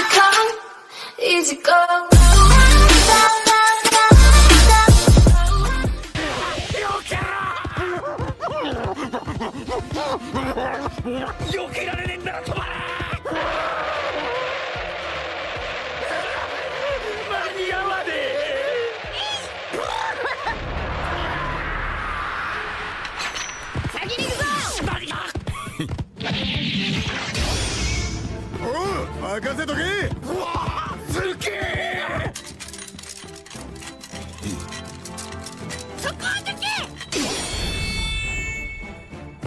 Easy come, easy go. 避けられねえんなら任せとけ。うわすげえそこをどけ。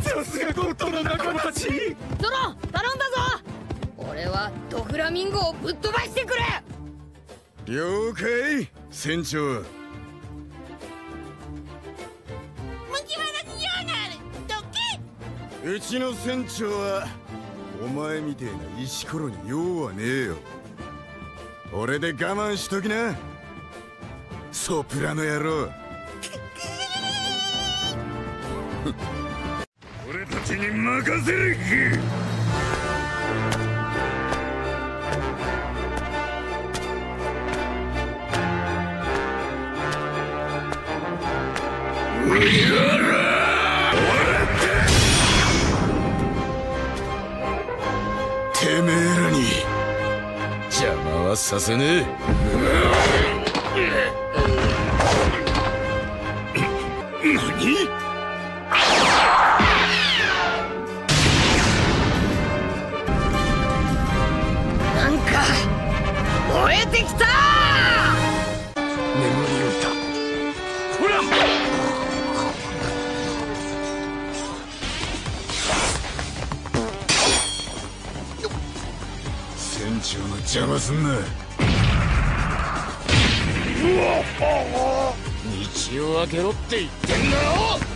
さすがゴッドの仲間たち。ゾロ頼んだぞ。俺はドフラミンゴをぶっ飛ばしてくれ。了解船長。麦わらに用がある。どけ。うちの船長はお前みてえな石ころに用はねえよ。俺で我慢しときな。ソプラノ野郎。俺たちに任せるてに邪魔はさせねえ。何なんか燃えてきた！船長の邪魔すんな。道を開けろって言ってんだろ。